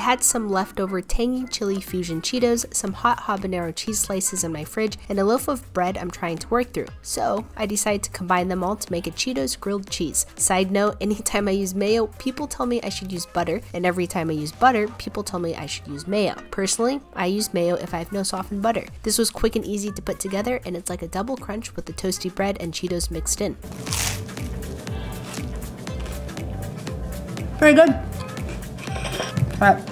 I had some leftover tangy chili fusion Cheetos, some hot habanero cheese slices in my fridge, and a loaf of bread I'm trying to work through. So I decided to combine them all to make a Cheetos grilled cheese. Side note, anytime I use mayo, people tell me I should use butter, and every time I use butter, people tell me I should use mayo. Personally, I use mayo if I have no softened butter. This was quick and easy to put together, and it's like a double crunch with the toasty bread and Cheetos mixed in. Very good. All right.